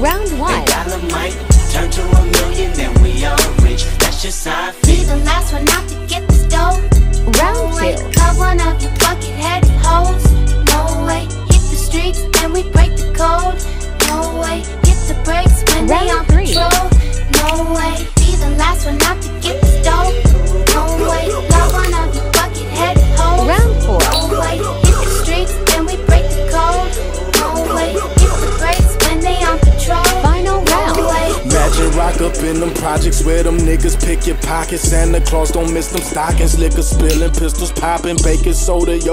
Round one. Might turn to a million, then we all rich. That's just how I Be feel. the last one out to get this dough. Round No way, two. cut one of you bucket-headed hoes. No way, hit the streets and we break the code. No way, hit the brakes when they Round on three. patrol. Up in them projects where them niggas pick your pockets. Santa Claus don't miss them stockings. Liquor spilling, pistols popping, baking soda. Yo.